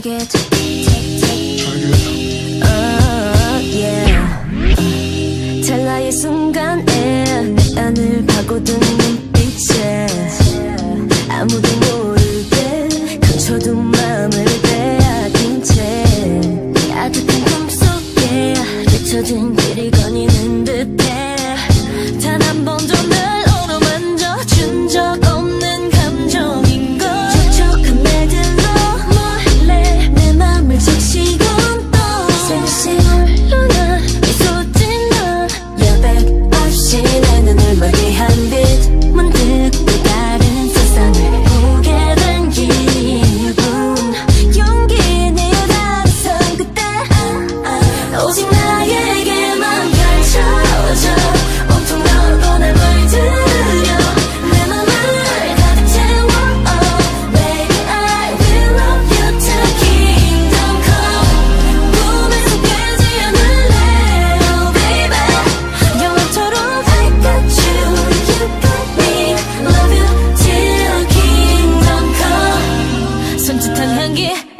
take it. 찰나의 순간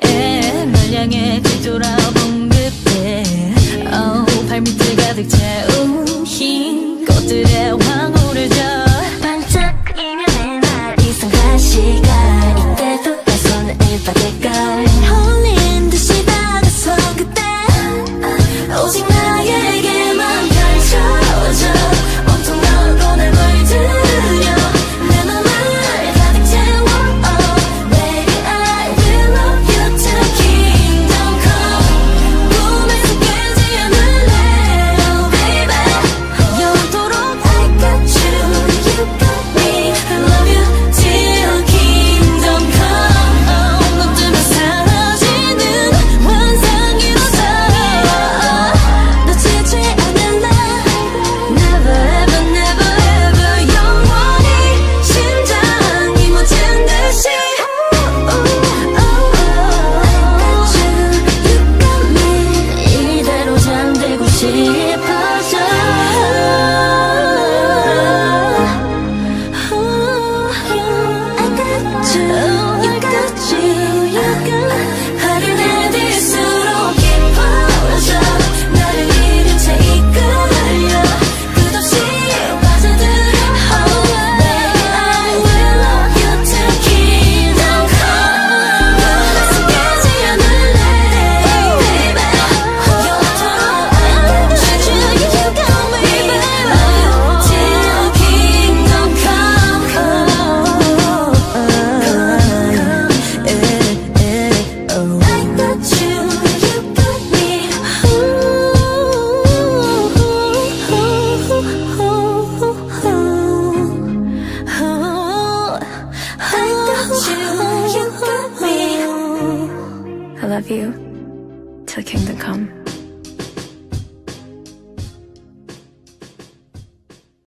에, 날 향해 뒤돌아본 그때. oh, 발밑을 가득 채워. Keep love you till kingdom come.